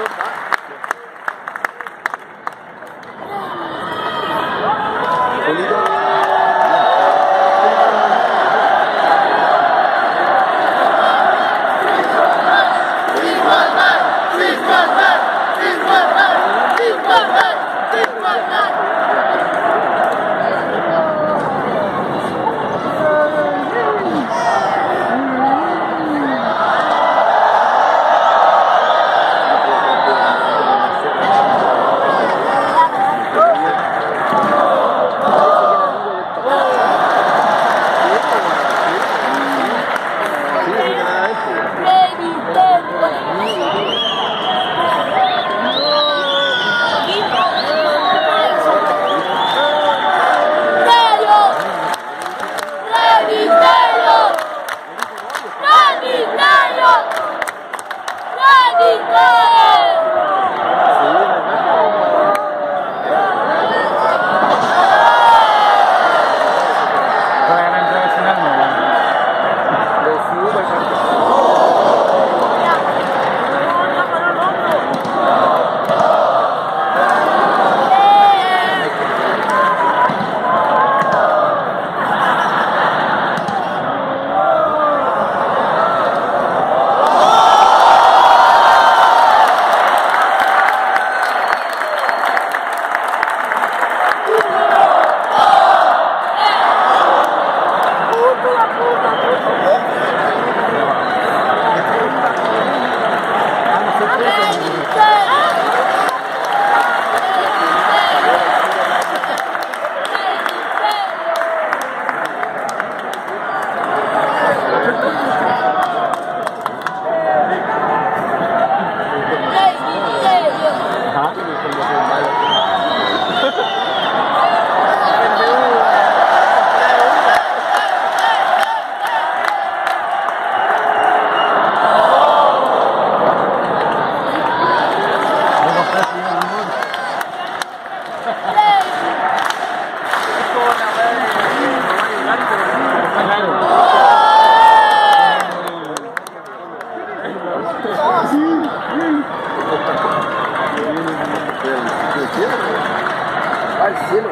Good luck. 不走不走几种